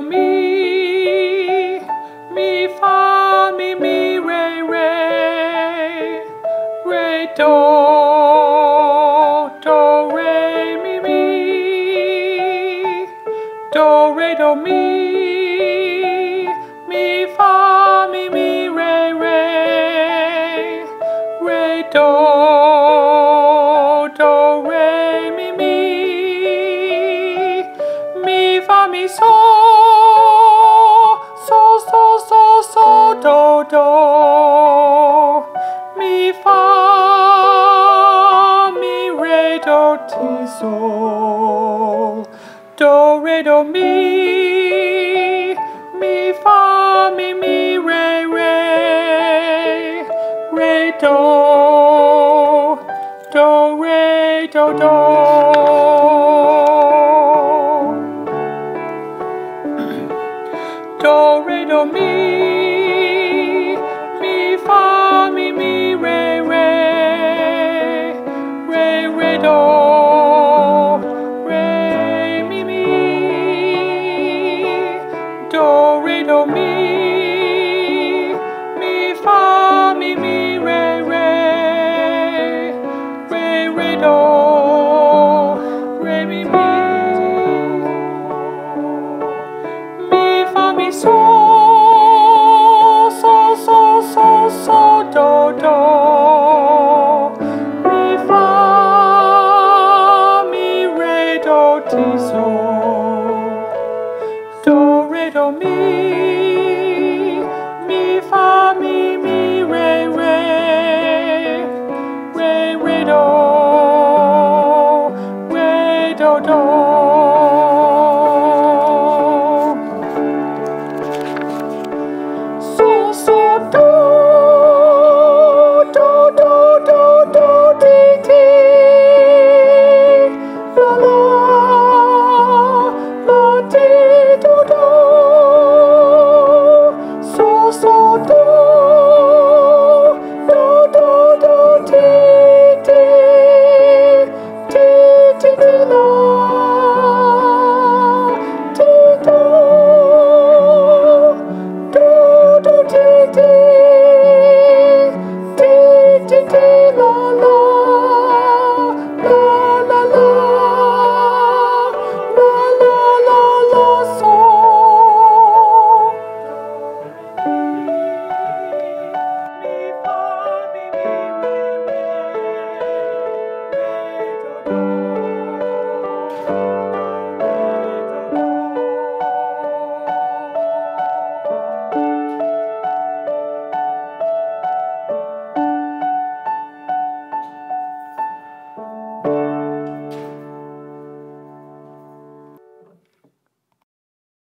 mi, mi fa mi mi re re, re do, do re mi mi, do re do mi, do mi fa mi re do ti sol, do re do mi, mi fa mi mi re re, re do, do re do. Do re do, re mi mi. Do do. Do Do do do do. So so do.